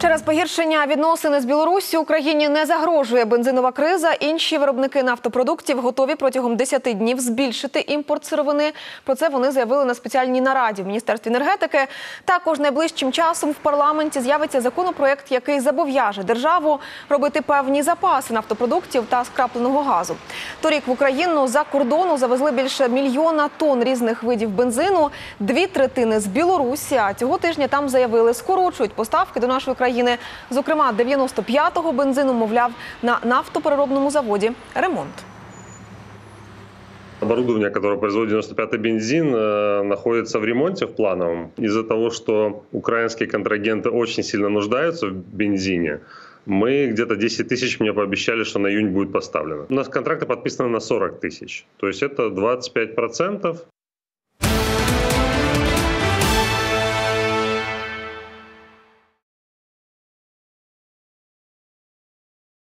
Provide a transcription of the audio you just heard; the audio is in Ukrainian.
Через погіршення відносини з Білоруссю Україні не загрожує бензинова криза. Інші виробники нафтопродуктів готові протягом 10 днів збільшити імпорт сировини. Про це вони заявили на спеціальній нараді в міністерстві енергетики. Також найближчим часом в парламенті з'явиться законопроект, який зобов'яже державу робити певні запаси нафтопродуктів та скрапленого газу. Торік в Україну за кордону завезли більше мільйона тонн різних видів бензину, дві третини з Білорусі. А цього тижня там заявили, скорочують поставки до нашої країни. Зокрема, 95-го бензину, мовляв, на нафтопереробному заводі ремонт. Оборудование, которое производит 95-й бензин, э, находится в ремонте в плановом. Из-за того, что украинские контрагенты очень сильно нуждаются в бензине, мы где-то 10 тысяч мне пообещали, что на июнь будет поставлено. У нас контракты подписаны на 40 тысяч. То есть это 25%.